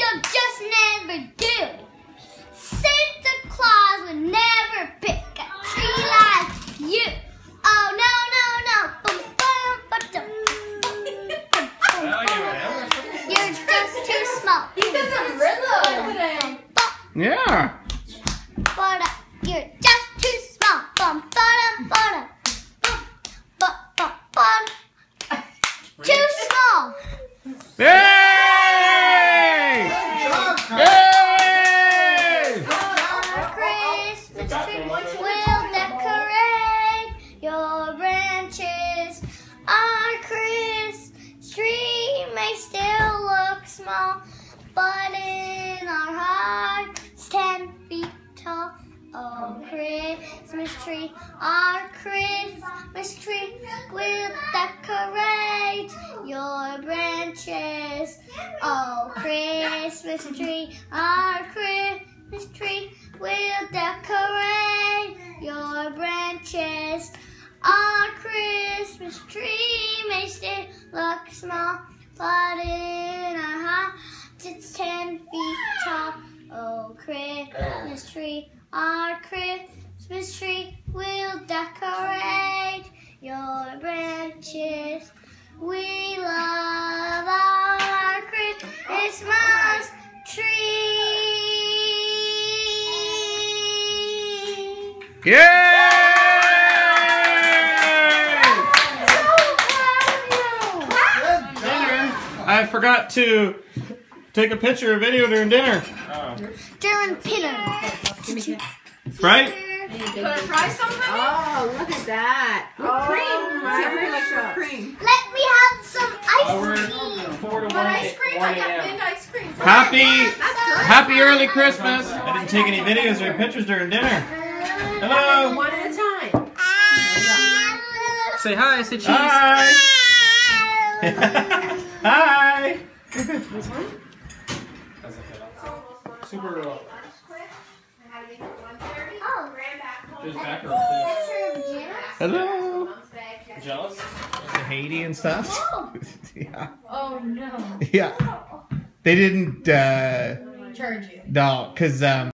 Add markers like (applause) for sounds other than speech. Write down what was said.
you'll just never do. Santa Claus would never pick a tree like you. Oh no no no! You're just too small. You got some rhythm. Yeah. Small, but in our hearts, ten feet tall. Oh, Christmas tree, our Christmas tree will decorate your branches. Oh, Christmas tree, our Christmas tree will decorate your branches. Our Christmas tree may still look small, in our hearts it's ten feet tall. Oh, Christmas tree, our Christmas tree will decorate your branches. We love our Christmas tree. Yay! I forgot to take a picture or video during dinner. During dinner. Right? Can I try something? Oh, look at that. Oh, cream. my See, everybody likes gosh. whipped cream. Let me have some Oh, ice we're cream. four to But ice cream, I got a.m. mint ice cream. Happy, happy early Christmas. I didn't take any videos or pictures during dinner. Hello. One at a time. Say hi, say (laughs) (laughs) cheese. Hi. Hi. Super. Uh, Oh, just back picture of Jenna. Hello. Jealous? of Haiti and stuff. Oh. (laughs) yeah. Oh no. Yeah. They didn't. uh Charge you. No, cause um.